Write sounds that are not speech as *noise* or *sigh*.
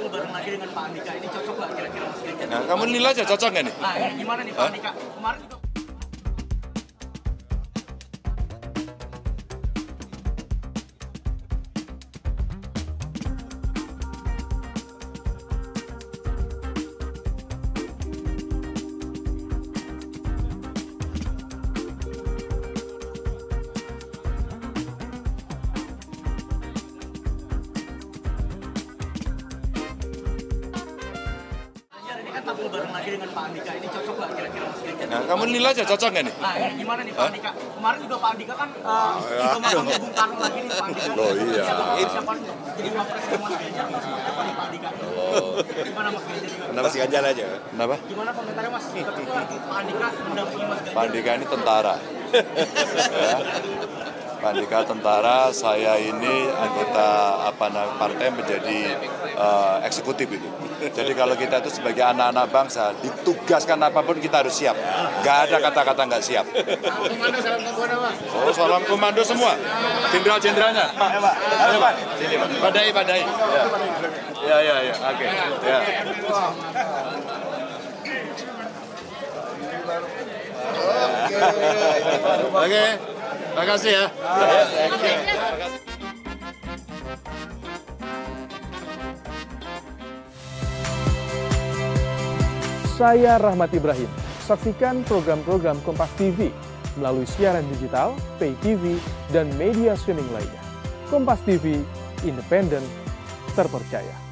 tampil bareng lagi dengan Pak Andika. Ini cocok nggak kira-kira Mas Ganjar? Nah, kamu nilai aja cocok nggak nih? Nah, gimana nih Pak Andika? Kemarin juga Tampil bareng lagi dengan Pak Andika. Ini cocok nggak kira-kira Mas Ganjar? Nah, kamu nilai aja cocok nggak nih? Nah, ini gimana nih Pak Andika? Kemarin juga Pak Andika kan uh, juga masuk Bung Karno lagi nih Pak Andika. Oh, iya. Siapa jadi wapresnya Mas Ganjar? Siapa nih Pak Andika? Gimana Mas Ganjar? Kenapa si Ganjar aja? Kenapa? Gimana komentarnya Mas? Pak Andika mendampingi Mas Ganjar? Pak Andika ini tentara. *laughs* Pak Andika tentara, saya ini anggota apa partai menjadi eh, eksekutif itu. Jadi kalau kita itu sebagai anak-anak bangsa, ditugaskan apa pun kita harus siap. Gak ada kata-kata nggak siap. Oh, salam komando semua. Jenderal-jenderalnya. Pak, Pak. Pak. Padai, padai. Ya, ya. ya. Oke. Ya. Oke. Makasih ya. Saya Rahmat Ibrahim. Saksikan program-program Kompas TV melalui siaran digital, pay TV, dan media streaming lainnya. Kompas TV, independen, terpercaya.